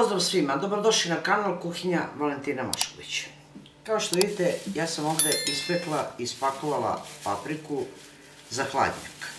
Pozdrav svima, dobrodošli na kanal Kuhinja Valentina Mašković. Kao što vidite, ja sam ovde ispekla i spakovala papriku za hladnjak.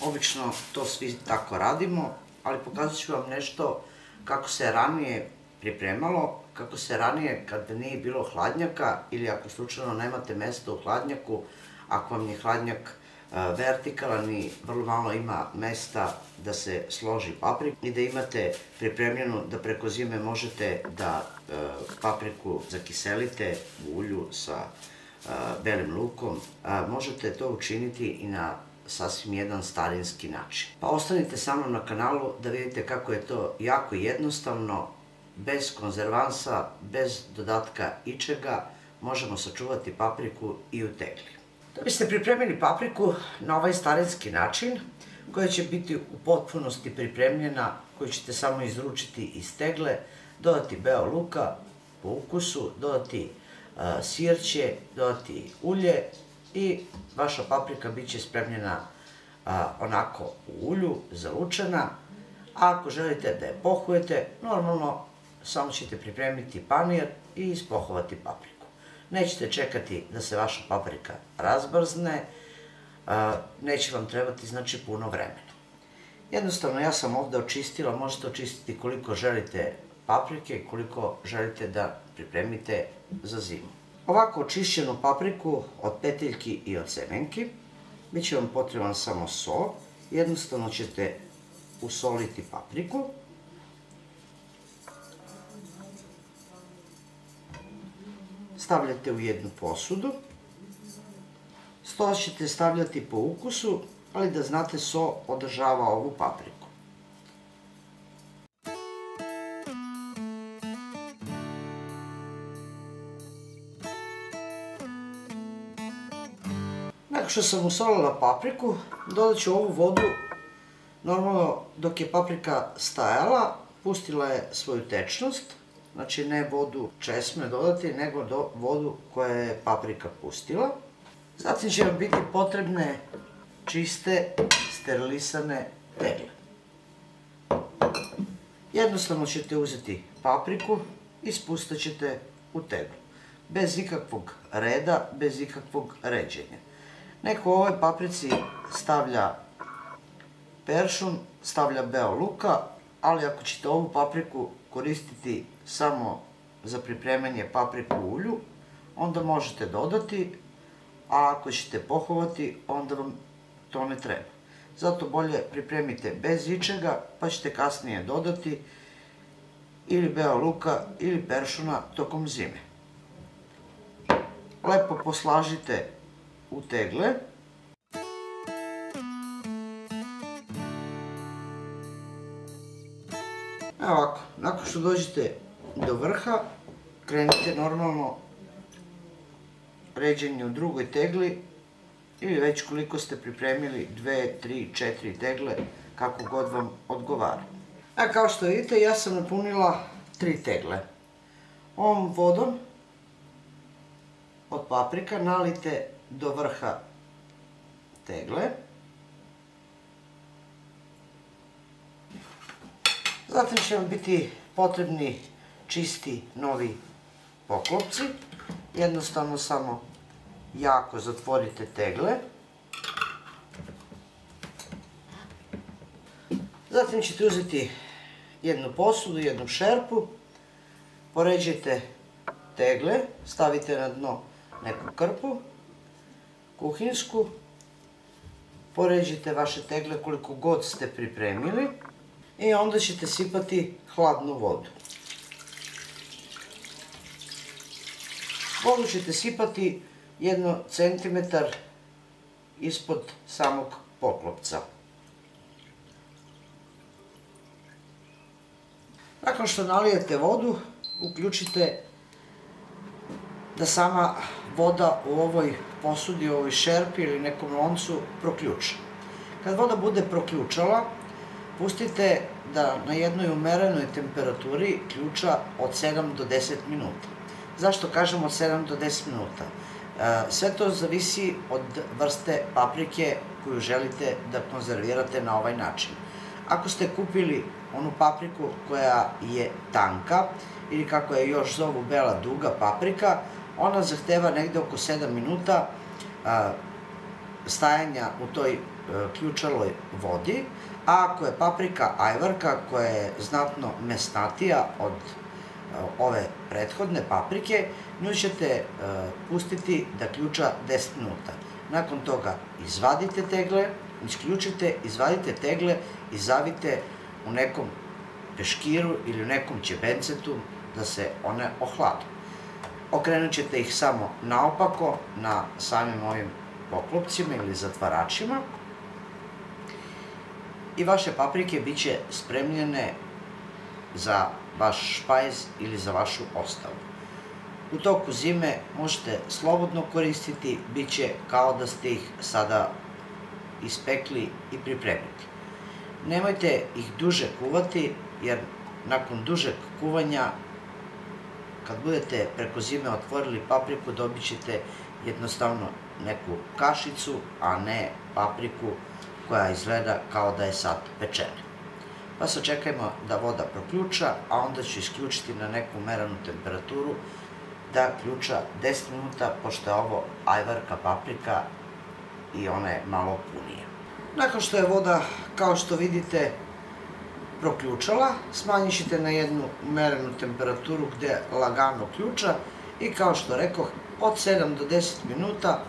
Obično to svi tako radimo, ali pokazat ću vam nešto kako se ranije pripremalo, kako se ranije kad nije bilo hladnjaka ili ako slučajno nemate mesta u hladnjaku, ako vam je hladnjak vertikalan i vrlo malo ima mesta da se složi paprika i da imate pripremljenu da preko zime možete da e, papriku zakiselite u ulju sa e, belim lukom. Možete to učiniti i na sasvim jedan starinski način. Pa ostanite sa mnom na kanalu da vidite kako je to jako jednostavno, bez konzervansa, bez dodatka ičega, možemo sačuvati papriku i u tegli. Da biste pripremili papriku na ovaj starinski način, koja će biti u potpunosti pripremljena, koju ćete samo izručiti iz tegle, dodati beo luka po ukusu, dodati uh, sirće, dodati ulje i vaša paprika bit će spremljena uh, onako u ulju, zalučena. A ako želite da je pohujete, normalno samo ćete pripremiti panir i ispohovati papriku. Nećete čekati da se vaša paprika razbrzne, neće vam trebati znači puno vremena. Jednostavno ja sam ovde očistila, možete očistiti koliko želite paprike, koliko želite da pripremite za zimu. Ovako očišćenu papriku od peteljki i od semenki, bit će vam potreban samo sol, jednostavno ćete usoliti papriku, stavljate u jednu posudu. Sto ćete stavljati po ukusu, ali da znate so održava ovu papriku. Nakon što sam usolila papriku, dodat ću ovu vodu, normalno dok je paprika stajala, pustila je svoju tečnost, Znači ne vodu česme dodati, nego do vodu koja je paprika pustila. Zatim će vam biti potrebne čiste, sterilisane tegle. Jednostavno ćete uzeti papriku i spustat ćete u teglu. Bez ikakvog reda, bez ikakvog ređenja. Neko u ovoj paprici stavlja peršun, stavlja beo luka, ali ako ćete ovu papriku koristiti samo za pripremanje papriku u ulju, onda možete dodati, a ako ćete pohovati, onda vam to ne treba. Zato bolje pripremite bez ičega, pa ćete kasnije dodati ili beo luka ili peršuna tokom zime. Lepo poslažite u tegle. Evo ovako, nakon što dođete do vrha, krenite normalno ređenje u drugoj tegli ili već koliko ste pripremili, dve, tri, četiri tegle, kako god vam odgovara. A kao što vidite, ja sam napunila tri tegle. Ovom vodom od paprika nalite do vrha tegle. Zatim će vam biti potrebni čisti novi poklopci. Jednostavno samo jako zatvorite tegle. Zatim ćete uzeti jednu posudu, jednu šerpu, poređajte tegle, stavite na dno neku krpu, kuhinsku, poređite vaše tegle koliko god ste pripremili i onda ćete sipati hladnu vodu. Vodu ćete sipati jedno centimetar ispod samog poklopca. Nakon što nalijete vodu, uključite da sama voda u ovoj posudi, u ovoj šerpi ili nekom loncu proključa. Kad voda bude proključala, pustite da na jednoj umerenoj temperaturi ključa od 7 do 10 minuta. Zašto kažem od 7 do 10 minuta? E, sve to zavisi od vrste paprike koju želite da konzervirate na ovaj način. Ako ste kupili onu papriku koja je tanka ili kako je još zovu bela duga paprika, ona zahteva negde oko 7 minuta a, stajanja u toj e, ključaloj vodi, ako je paprika ajvarka koja je znatno mesnatija od e, ove prethodne paprike, nju ćete e, pustiti da ključa 10 minuta. Nakon toga izvadite tegle, isključite, izvadite tegle i zavite u nekom peškiru ili u nekom ćebencetu da se one ohladu. Okrenut ćete ih samo naopako na samim ovim poklopcima ili zatvaračima i vaše paprike bit će spremljene za vaš špajz ili za vašu ostavu. U toku zime možete slobodno koristiti, bit će kao da ste ih sada ispekli i pripremiti. Nemojte ih duže kuvati, jer nakon dužeg kuvanja, kad budete preko zime otvorili papriku, dobit ćete jednostavno neku kašicu, a ne papriku koja izgleda kao da je sad pečena. Pa sačekajmo da voda proključa, a onda ću isključiti na neku meranu temperaturu da ključa 10 minuta, pošto je ovo ajvarka paprika i ona je malo punija. Nakon što je voda, kao što vidite, proključala, smanjit ćete na jednu merenu temperaturu gde lagano ključa i kao što rekoh, od 7 do 10 minuta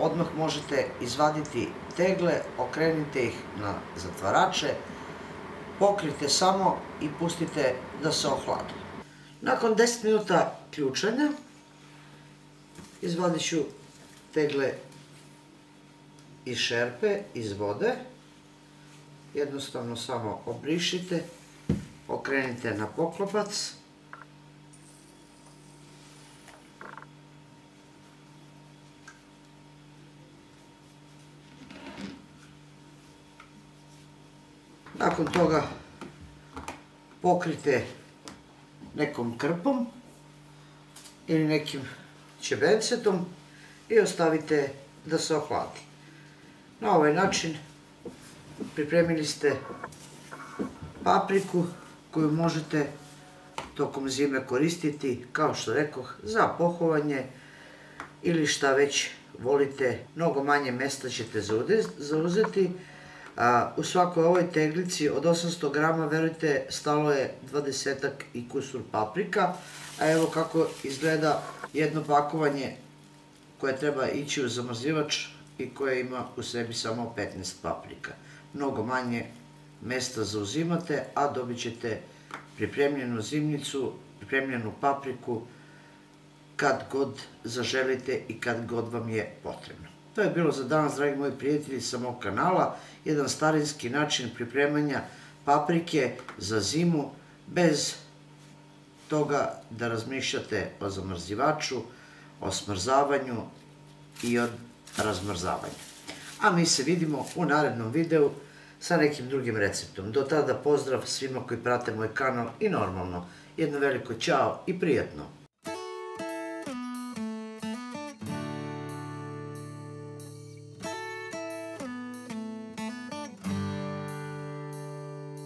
odmah možete izvaditi tegle, okrenite ih na zatvarače, pokrite samo i pustite da se ohlade. Nakon 10 minuta ključanja izvadit ću tegle iz šerpe, iz vode. Jednostavno samo obrišite, okrenite na poklopac. Nakon toga pokrite nekom krpom ili nekim čebencetom i ostavite da se ohladi. Na ovaj način pripremili ste papriku koju možete tokom zime koristiti, kao što rekoh, za pohovanje ili šta već volite, mnogo manje mesta ćete zauzeti. A, u svakoj ovoj teglici od 800 grama, verujte, stalo je 20 i kusur paprika, a evo kako izgleda jedno pakovanje koje treba ići u zamrzivač i koje ima u sebi samo 15 paprika. Mnogo manje mesta zauzimate, a dobit ćete pripremljenu zimnicu, pripremljenu papriku, kad god zaželite i kad god vam je potrebno. To je bilo za danas, dragi moji prijatelji, sa mog kanala. Jedan starinski način pripremanja paprike za zimu, bez toga da razmišljate o zamrzivaču, o smrzavanju i o razmrzavanju. A mi se vidimo u narednom videu sa nekim drugim receptom. Do tada pozdrav svima koji prate moj kanal i normalno jedno veliko ćao i prijatno!